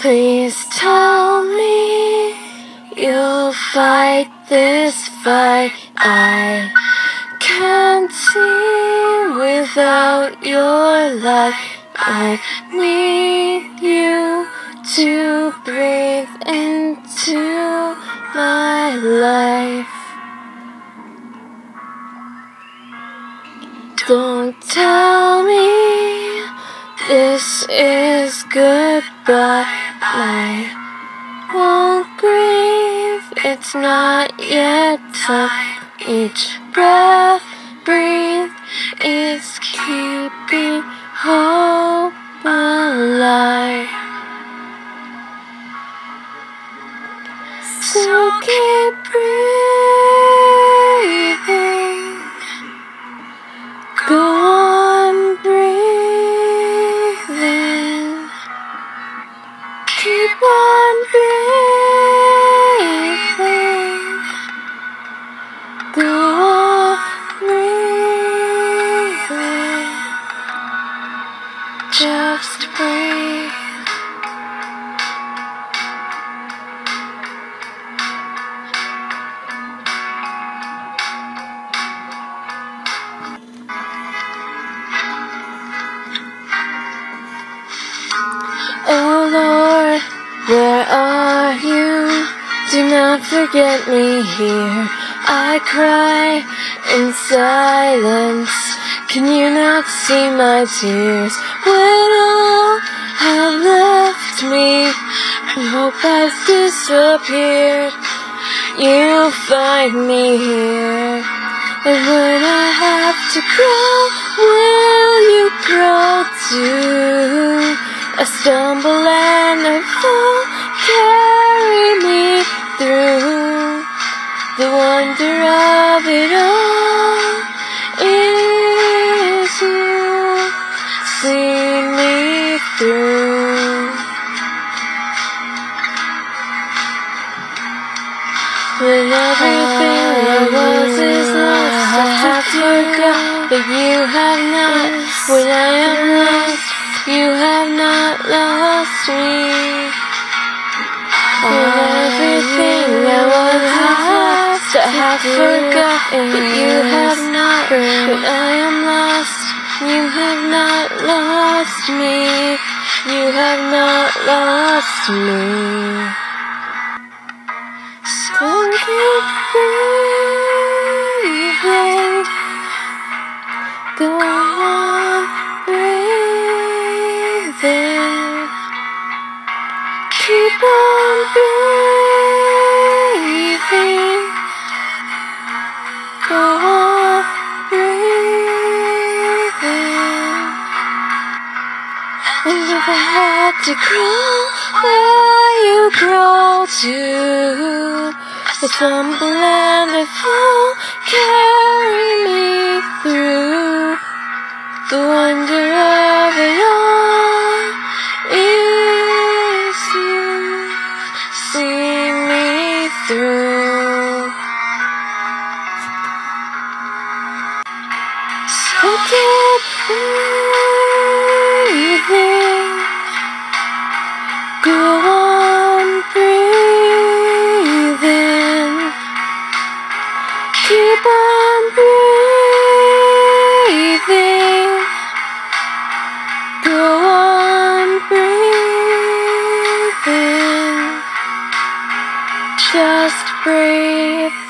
Please tell me you'll fight this fight. I can't see without your light. I need you to breathe into my life. Don't tell me this is goodbye. I won't grieve, it's not yet time. Each breath breathe is keeping hope alive. So keep breathing. Just breathe. Oh Lord, where are you? Do not forget me here. I cry in silence. Can you not see my tears? When all have left me and hope has disappeared, you find me here. And when I have to crawl, will you crawl too? I stumble and I fall, wonder of it all is you see me through. When everything I was is lost, I have forgot, but you have not. When I am lost, you have not lost me. When everything I was have forgotten, but you have not. But I am lost, you have not lost me. You have not lost me. So keep breathing. Go on breathing. Keep on breathing. And if I had to crawl, where you crawl to? The stumble and the fall carry me through. The wonder of it all is you see me through. Breathing. Go on breathing. Keep on breathing. Go on breathing. Just breathe.